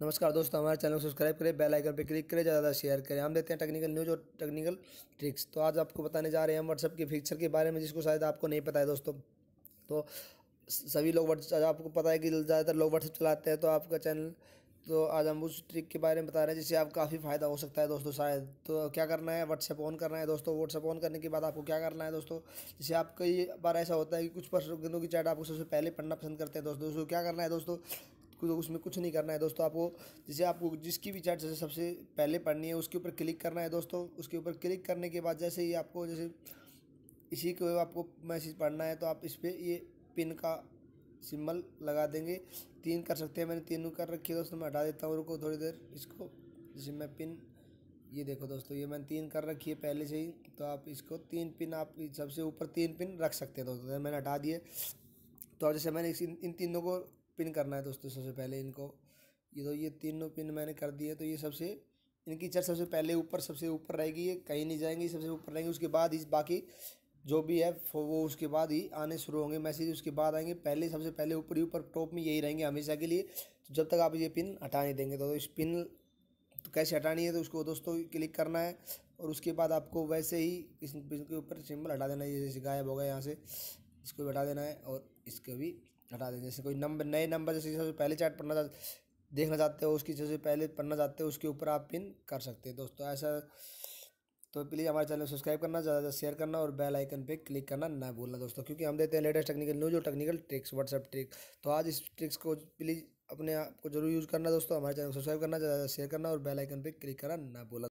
नमस्कार दोस्तों, हमारे चैनल को सब्सक्राइब करें, बेल आइकन पर क्लिक करें, ज़्यादा शेयर करें। हम देते हैं टेक्निकल न्यूज़ और टेक्निकल ट्रिक्स तो आज आपको बताने जा रहे हैं हम व्हाट्सअप के फीचर के बारे में, जिसको शायद आपको नहीं पता है दोस्तों। तो सभी लोग व्हाट्सअप आपको पता है कि ज़्यादातर लोग व्हाट्सअप चलाते हैं तो आपका चैनल तो आज हम उस ट्रिक के बारे में बता रहे हैं, जिससे आप काफ़ी फ़ायदा हो सकता है दोस्तों शायद। तो क्या करना है? व्हाट्सएप ऑन करना है दोस्तों। व्हाट्सएप ऑन करने के बाद आपको क्या करना है दोस्तों? जैसे आप कई बार ऐसा होता है कि कुछ पर्सनों की चैट आपको सबसे पहले पढ़ना पसंद करते हैं दोस्तों दोस्तों क्या करना है दोस्तों? कुछ उसमें कुछ नहीं करना है दोस्तों, आपको जैसे आपको जिसकी भी चैट जैसे सबसे पहले पढ़नी है, उसके ऊपर क्लिक करना है दोस्तों। उसके ऊपर क्लिक करने के बाद जैसे ही आपको जैसे इसी को आपको मैसेज पढ़ना है तो आप इस पर ये पिन का सिम्बल लगा देंगे। तीन कर सकते हैं, मैंने तीनों कर रखी है दोस्तों, मैं हटा देता हूँ, रुको थोड़ी देर, इसको जैसे मैं पिन ये देखो दोस्तों, ये मैंने तीन कर रखी है पहले से ही तो आप इसको तीन पिन आप सबसे ऊपर तीन पिन रख सकते हैं दोस्तों मैंने हटा दिए। तो जैसे मैंने इन तीनों को पिन करना है दोस्तों सबसे पहले इनको। ये तो ये तीनों पिन मैंने कर दिए तो ये सबसे, इनकी चर सबसे पहले ऊपर, सबसे ऊपर रहेगी ये, कहीं नहीं जाएँगी, सबसे ऊपर रहेंगी, उसके बाद इस बाकी जो भी है, वो उसके बाद ही आने शुरू होंगे मैसेज, उसके बाद आएँगे, पहले सबसे पहले ऊपर ही, ऊपर टॉप में यही रहेंगे हमेशा के लिए। तो जब तक आप ये पिन हटा नहीं देंगे तो इस पिन तो कैसे हटानी है तो उसको दोस्तों क्लिक करना है, और उसके बाद आपको वैसे ही इस पिन के ऊपर सिंबल हटा देना है, जैसे गायब हो गया यहाँ से, इसको भी हटा देना है, और इसको भी हटा दें। जैसे कोई नंबर, नए नंबर जैसे सबसे पहले चैट पढ़ना देखना चाहते हो, उसकी सबसे पहले पढ़ना चाहते हो, उसके ऊपर आप पिन कर सकते हैं। दोस्तों, ऐसा तो प्लीज़ हमारे चैनल सब्सक्राइब करना, ज़्यादा शेयर करना और बेल आइकन पे क्लिक करना ना भूलना दोस्तों, क्योंकि हम देते हैं लेटेस्ट टेक्निकल न्यूज़ और टेक्निकल ट्रिक्स व्हाट्सएप ट्रिक तो आज इस ट्रिक्स को प्लीज़ अपने आप को ज़रूर यूज़ करना दोस्तों, हमारे चैनल सब्सक्राइब करना, ज़्यादा शेयर करना और बेल आइकन पे क्लिक करना ना भूलना।